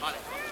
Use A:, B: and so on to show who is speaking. A: Vale.